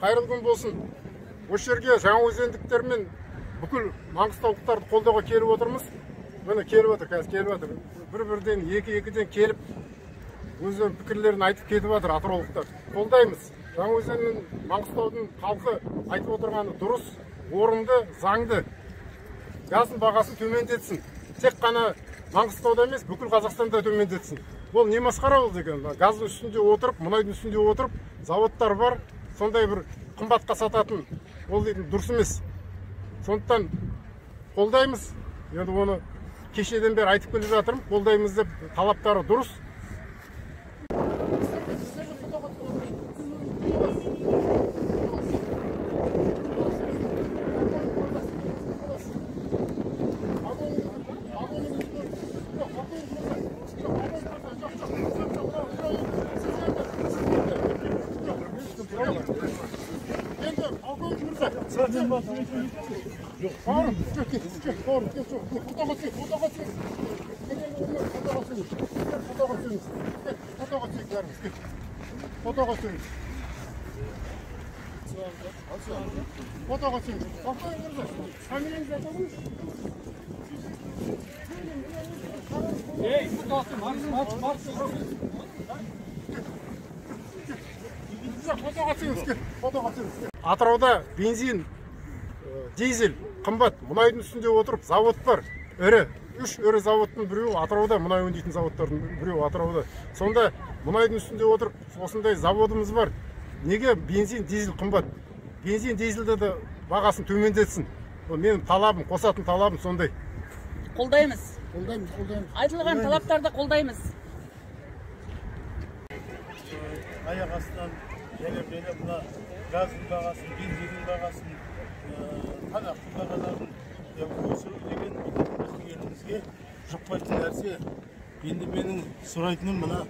қайырлы күн болсын. Осы жерге жаңаөзендіктер мен бүкіл маңғыстаулықтарды қолдауға келіп отырмыз. Міне келіп отыр қазір келіп жатыр бір бірден екі екіден келіп өздерінің пікірлерін айтып кетіп жатыр атыраулықтар. Қолдаймыз. Жаңаөзен мен маңғыстаудың халқы айтып отырғаны дұрыс орынды заңды. Газдың бағасын төмендетсін. Тек қана маңғыстауда емес бүкіл қазақстанда төмендетсін. Ол не масқара ол деген газдың үстінде отырып мұнайдың үстінде отырып заводтар бар сондай бір қымбатқа сататын ол дейтін дұрыс емес. Сондықтан қолдаймыз. Енді оны кешеден бері айтып келе жатырмын. Қолдаймыз деп талаптары дұрыс. Фотогоо чинь. Фотогоо чинь. Фотогоо ингэж. Хамгийн залуу нь. Эй, фотогоо чинь. Марс, марс, марс. Фотоға түсіңіз кет фотоға түсіңіз атырауда бензин э, дизель қымбат мұнайдың үстінде отырып завод бар. Ірі үш ірі заводтың біреуі атырауда мұнай өңдейтін заводтардың біреуі атырауда. Сонда мұнайдың үстінде отырып осындай заводымыз бар. Неге бензин дизель қымбат? Бензин дизельді де бағасын төмендетсін. Ол менің талабым қосатын талабым сондай. Қолдаймыз. Қолдаймыз қолдаймыз. Айтылған талаптарды қолдаймыз. Аяқ астынан және мына газдың бағасын бензиннің бағасын тамақтың бағаларын өсіру деген біздің елімізге жұқпайтын нәрсе енді менің сұрайтыным мына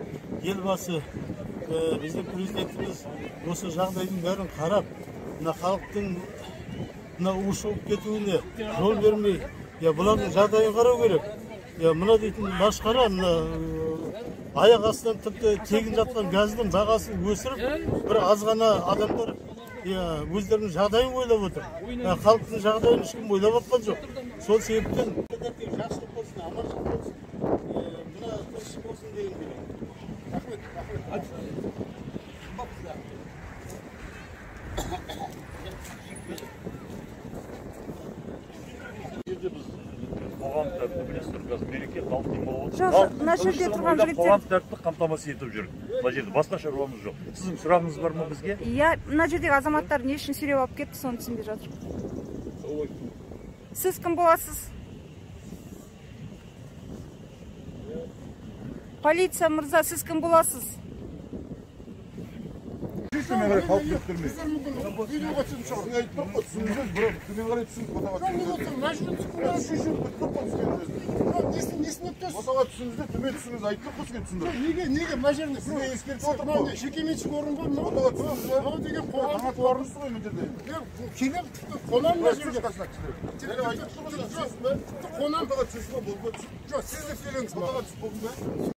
елбасы біздің президентіміз осы жағдайдың бәрін қарап мына халықтың мына ушығып кетуіне жол бермей я бұлардың жағдайын қарау керек я мына дейтін масқара мына аяқ астынан тіпті тегін жатқан газдың бағасын өсіріп бір аз ғана адамдар иә өздерінің жағдайын ойлап отыр. Ә, халықтың жағдайын ешкім ойлап жатқан жоқ. Сол себептен жақсылық болсын аманшылық болсын мына тыныштық болсын деген керек рахмет рахмет. Білесіздер қазір мереке халық болып Халық мына жерде тұрған жігіттер- қоғам тәртіпті қамтамасыз етіп жүр. Мына жерде басқа шаруамыз жоқ. Сіздің сұрағыңыз бар ма бізге? Иә мына жердегі азаматтар не үшін сүйреп алып кетті соны түсінбей жатыр. Сіз кім боласыз? Полиция мырза сіз кім боласыз? Düşünmeleri halk bitirmeyi. Yürü kaçın çağır. Ya itlap kaçsın. Bırak. Dünyaları etsin. Ben ne olsun? Mecbur çıkın. Ben şu şu. İtlap kaçsın. Nesin nesin ötüyorsun? Masala tüsünüzde tüme tüsünüz. Ayıklık kus gitsindir. Nige nige majörne. Size eskirti oturma. Şekim hiç korun var mı? Masala tüsünüzde. Ama diye kovan. Ama kovarın su mu dedi? Ya kilim konan majörne. Yani ayıklık kus gitsindir. Konan. Masala tüsünüzde. Sizlik filin. Masala tüsünüzde.